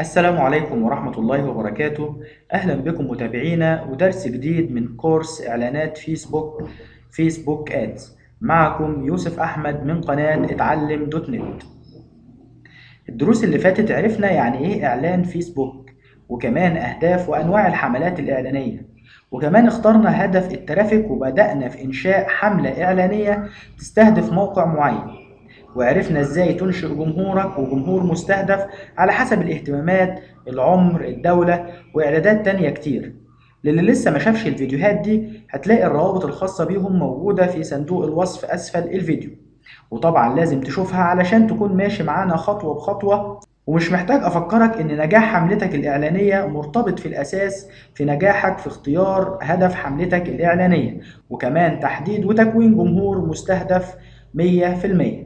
السلام عليكم ورحمة الله وبركاته. أهلا بكم متابعينا ودرس جديد من كورس إعلانات فيسبوك فيسبوك ads. معكم يوسف أحمد من قناة اتعلم dot net. الدروس اللي فاتت عرفنا يعني إيه إعلان فيسبوك وكمان أهداف وأنواع الحملات الإعلانية. وكمان اخترنا هدف ال traffic وبدأنا في إنشاء حملة إعلانية تستهدف موقع معين. وعرفنا إزاي تنشئ جمهورك وجمهور مستهدف على حسب الاهتمامات العمر الدولة وإعدادات تانية كتير. للي لسه ما شافش الفيديوهات دي هتلاقي الروابط الخاصة بيهم موجودة في صندوق الوصف أسفل الفيديو. وطبعا لازم تشوفها علشان تكون ماشي معانا خطوة بخطوة. ومش محتاج أفكرك إن نجاح حملتك الإعلانية مرتبط في الأساس في نجاحك في اختيار هدف حملتك الإعلانية. وكمان تحديد وتكوين جمهور مستهدف 100%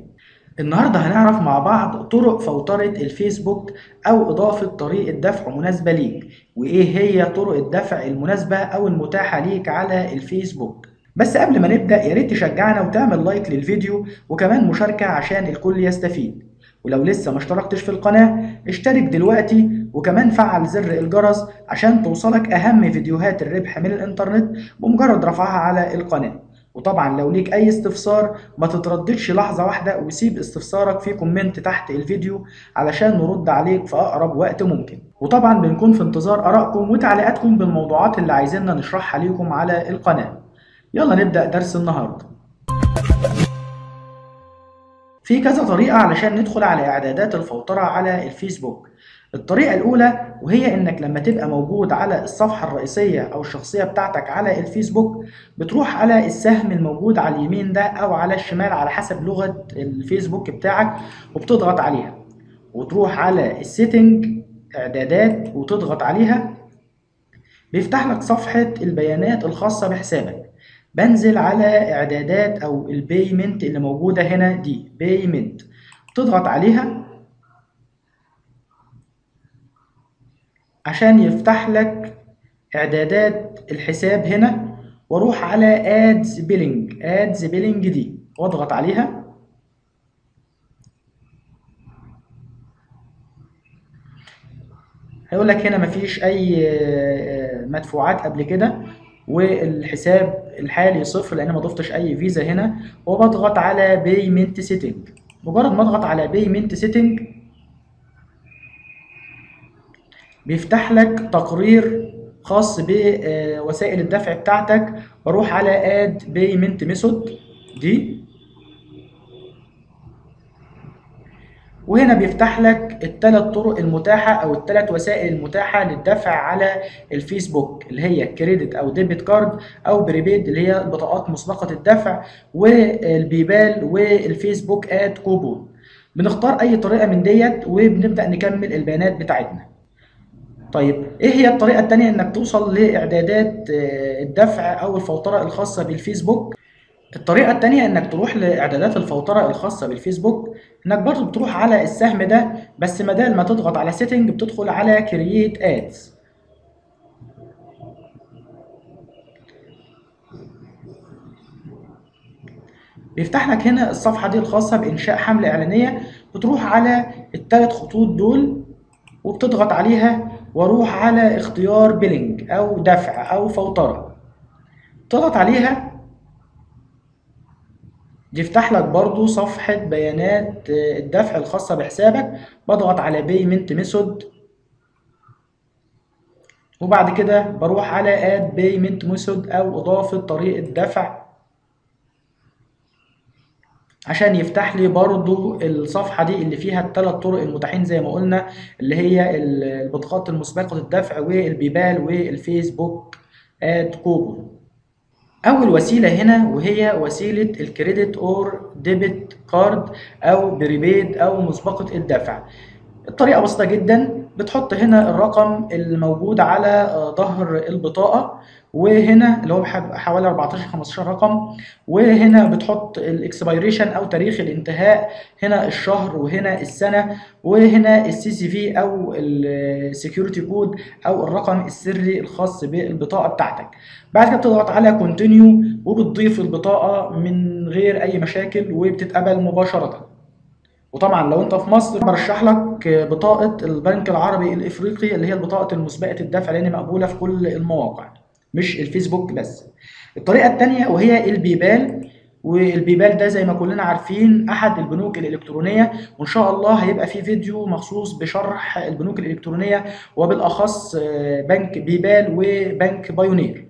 النهاردة هنعرف مع بعض طرق فوترة الفيسبوك أو إضافة طريقة دفع مناسبة ليك. وإيه هي طرق الدفع المناسبة أو المتاحة ليك على الفيسبوك؟ بس قبل ما نبدأ ياريت تشجعنا وتعمل like للفيديو وكمان مشاركة عشان الكل يستفيد. ولو لسه ما اشتركتش في القناة اشترك دلوقتي وكمان فعل زر الجرس عشان توصلك أهم فيديوهات الربح من الإنترنت بمجرد رفعها على القناة. وطبعا لو ليك أي استفسار ما تترددش لحظة واحدة وسيب استفسارك في comment تحت الفيديو علشان نرد عليك في أقرب وقت ممكن. وطبعا بنكون في انتظار آرائكم وتعليقاتكم بالموضوعات اللي عايزيننا نشرحها ليكم على القناة. يلا نبدأ درس النهاردة. في كذا طريقة علشان ندخل على إعدادات الفوترة على الفيسبوك. الطريقة الأولى وهي إنك لما تبقى موجود على الصفحة الرئيسية أو الشخصية بتاعتك على الفيسبوك بتروح على السهم الموجود على اليمين ده أو على الشمال على حسب لغة الفيسبوك بتاعك وبتضغط عليها. وتروح على ال settings إعدادات وتضغط عليها. بيفتح لك صفحة البيانات الخاصة بحسابك. بنزل على إعدادات أو ال payment اللي موجودة هنا دي payment تضغط عليها. عشان يفتح لك إعدادات الحساب هنا وأروح على ads billing ads billing دي واضغط عليها. هيقول لك هنا مفيش أي مدفوعات قبل كده والحساب الحالي صفر لأن ما ضفتش أي فيزا هنا وبضغط على payment settings مجرد ما أضغط على payment settings بيفتح لك تقرير خاص بوسائل الدفع بتاعتك. بروح على add payment method دي. وهنا بيفتح لك الثلاث طرق المتاحة أو الثلاث وسائل المتاحة للدفع على الفيسبوك اللي هي credit أو debit card أو prepaid اللي هي البطاقات مسبقة الدفع وال PayPal والفيسبوك ad coupon. بنختار أي طريقة من ديت وبنبدأ نكمل البيانات بتاعتنا. طيب إيه هي الطريقة التانية إنك توصل لإعدادات الدفع أو الفوترة الخاصة بالفيسبوك؟ الطريقة التانية إنك تروح لإعدادات الفوترة الخاصة بالفيسبوك. إنك برضو بتروح على السهم ده بس بدل ما تضغط على settings بتدخل على create ads بيفتح لك هنا الصفحة دي الخاصة بإنشاء حملة إعلانية. بتروح على الثلاث خطوط دول وبتضغط عليها. وأروح على اختيار billing أو دفع أو فوترة. تضغط عليها. يفتح لك برضو صفحة بيانات الدفع الخاصة بحسابك. بضغط على payment method وبعد كده بروح على add payment method أو إضافة طريقة دفع. عشان يفتح لي برضو الصفحة دي اللي فيها الثلاث طرق المتاحين زي ما قلنا اللي هي البطاقات المسبقة الدفع وال PayPal والفيسبوك ad coupon أول وسيلة هنا وهي وسيلة ال credit or debit card أو prepaid أو مسبقة الدفع. الطريقة بسيطة جدا بتحط هنا الرقم الموجود على ظهر البطاقة وهنا اللي هو حوالي 14 15 رقم وهنا بتحط ال expiration أو تاريخ الانتهاء هنا الشهر وهنا السنة وهنا ال CCV أو ال security code أو الرقم السري الخاص بالبطاقة بتاعتك. بعد كده بتضغط على continue وبتضيف البطاقة من غير أي مشاكل وبتتقبل مباشرة. وطبعا لو أنت في مصر برشح لك بطاقة البنك العربي الإفريقي اللي هي البطاقة المسبقة الدفع لأن مقبولة في كل المواقع مش الفيسبوك بس. الطريقة الثانية وهي ال PayPal وال PayPal ده زي ما كلنا عارفين أحد البنوك الإلكترونية وإن شاء الله هيبقى في فيديو مخصوص بشرح البنوك الإلكترونية وبالأخص بنك PayPal وبنك Payoneer.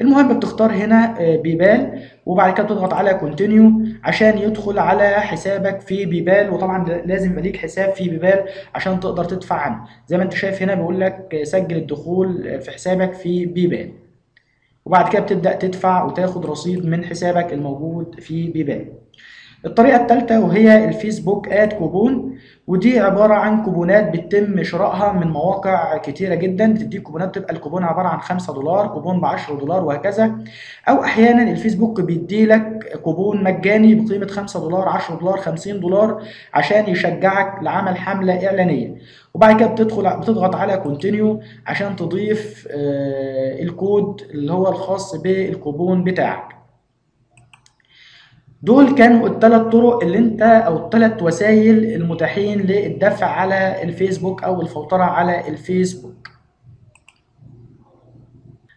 المهم بتختار هنا PayPal وبعد كده بتضغط على continue عشان يدخل على حسابك في PayPal. وطبعا لازم يبقى ليك حساب في PayPal عشان تقدر تدفع عنه. زي ما انت شايف هنا بيقول لك سجل الدخول في حسابك في PayPal. وبعد كده بتبدأ تدفع وتاخد رصيد من حسابك الموجود في PayPal. الطريقة الثالثة وهي الفيسبوك ad coupon ودي عبارة عن كوبونات بيتم شرائها من مواقع كتيرة جدا بتديك كوبونات تبقى الكوبون عبارة عن 5 دولار كوبون ب 10 دولار وهكذا. أو أحيانا الفيسبوك بيدي لك كوبون مجاني بقيمة 5 دولار 10 دولار 50 دولار عشان يشجعك لعمل حملة إعلانية. وبعد كده بتدخل بتضغط على continue عشان تضيف الكود اللي هو الخاص بالكوبون بتاعك. دول كانوا الثلاث طرق اللي انت أو الثلاث وسائل المتاحين للدفع على الفيسبوك أو الفوترة على الفيسبوك.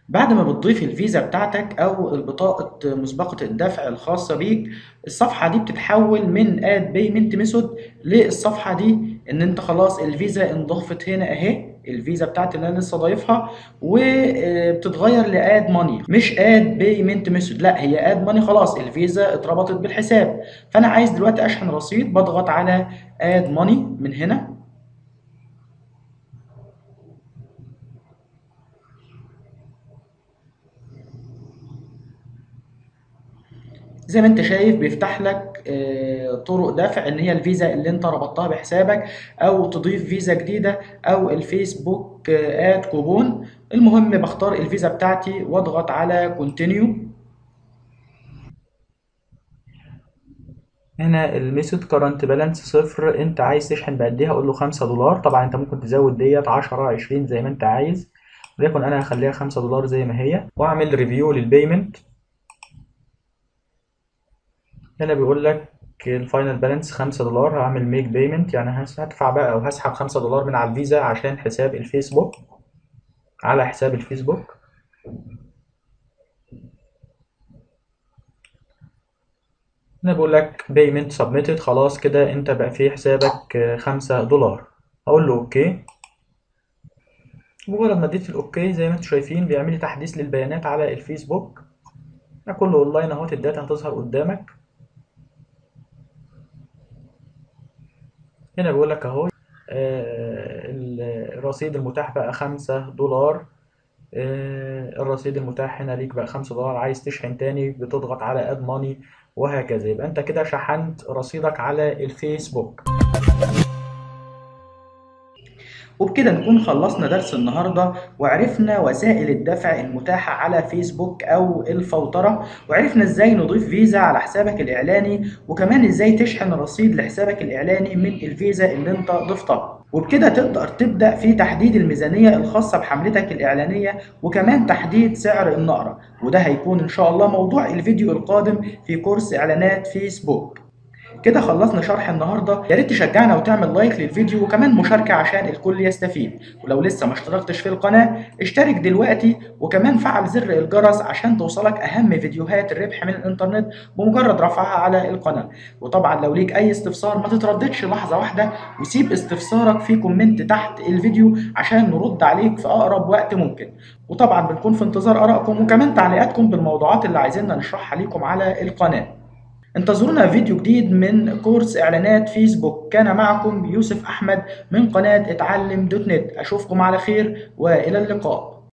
بعد ما بتضيف الفيزا بتاعتك أو البطاقة مسبقة الدفع الخاصة بيك الصفحة دي بتتحول من add payment method للصفحة دي إن أنت خلاص الفيزا انضافت هنا أهي. الفيزا بتاعتي اللي أنا لسه ضايفها وبتتغير ل add money مش add payment method لا هي add money خلاص الفيزا اتربطت بالحساب. فأنا عايز دلوقتي أشحن رصيد بضغط على add money من هنا. زي ما انت شايف بيفتح لك طرق دفع ان هي الفيزا اللي انت ربطتها بحسابك أو تضيف فيزا جديدة أو الفيسبوك ad coupon المهم بختار الفيزا بتاعتي واضغط على continue هنا ال method current balance صفر. انت عايز تشحن بقد إيه؟ هقول له 5 دولار. طبعا انت ممكن تزود ديت 10 20 زي ما انت عايز. وليكن أنا هخليها 5 دولار زي ما هي. واعمل review لل payment هنا بيقول لك ال final balance 5 دولار هعمل make payment يعني هدفع بقى أو هسحب 5 دولار من على الفيزا عشان حساب الفيسبوك. على حساب الفيسبوك. هنا بيقول لك payment submitted خلاص كده انت بقى في حسابك 5 دولار. هقول له okay مجرد ما اديت ال okay زي ما أنتم شايفين بيعمل لي تحديث للبيانات على الفيسبوك. كله اونلاين اهوت ال data هتظهر قدامك. هنا بيقول لك أهو الرصيد المتاح بقى خمسة دولار. الرصيد المتاح هنا ليك بقى خمسة دولار. عايز تشحن تاني بتضغط على add money وهكذا. يبقى أنت كده شحنت رصيدك على الفيسبوك. وبكده نكون خلصنا درس النهارده وعرفنا وسائل الدفع المتاحة على فيسبوك أو الفوترة وعرفنا إزاي نضيف فيزا على حسابك الإعلاني وكمان إزاي تشحن رصيد لحسابك الإعلاني من الفيزا اللي أنت ضفتها. وبكده تقدر تبدأ في تحديد الميزانية الخاصة بحملتك الإعلانية وكمان تحديد سعر النقرة. وده هيكون إن شاء الله موضوع الفيديو القادم في كورس إعلانات فيسبوك. كده خلصنا شرح النهارده. يا ريت تشجعنا وتعمل like للفيديو وكمان مشاركة عشان الكل يستفيد. ولو لسه ما اشتركتش في القناة اشترك دلوقتي وكمان فعل زر الجرس عشان توصلك أهم فيديوهات الربح من الإنترنت بمجرد رفعها على القناة. وطبعا لو ليك أي استفسار ما تترددش لحظة واحدة وسيب استفسارك في comment تحت الفيديو عشان نرد عليك في أقرب وقت ممكن. وطبعا بنكون في انتظار آرائكم وكمان تعليقاتكم بالموضوعات اللي عايزيننا نشرحها ليكم على القناة. انتظرونا فيديو جديد من كورس إعلانات فيسبوك. كان معكم يوسف أحمد من قناة اتعلم دوت نت. أشوفكم على خير وإلى اللقاء.